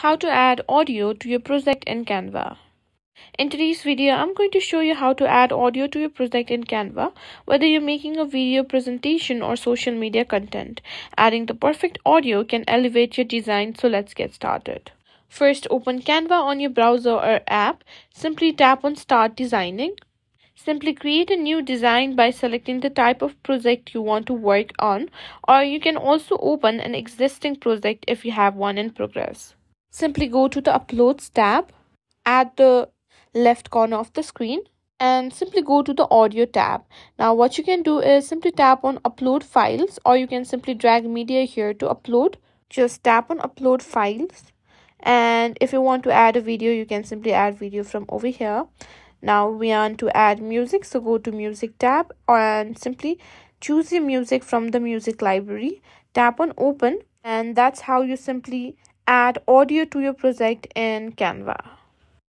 how to add audio to your project in Canva. In today's video, I'm going to show you how to add audio to your project in Canva, whether you're making a video presentation or social media content. Adding the perfect audio can elevate your design, so let's get started. First, open Canva on your browser or app. Simply tap on Start Designing. Simply create a new design by selecting the type of project you want to work on, or you can also open an existing project if you have one in progress. Simply go to the Uploads tab at the left corner of the screen and simply go to the audio tab. Now what you can do is simply tap on upload files or you can simply drag media here to upload. Just tap on upload files and if you want to add a video you can simply add video from over here. Now we want to add music so go to music tab and simply choose your music from the music library. Tap on open and that's how you simply add audio to your project in Canva.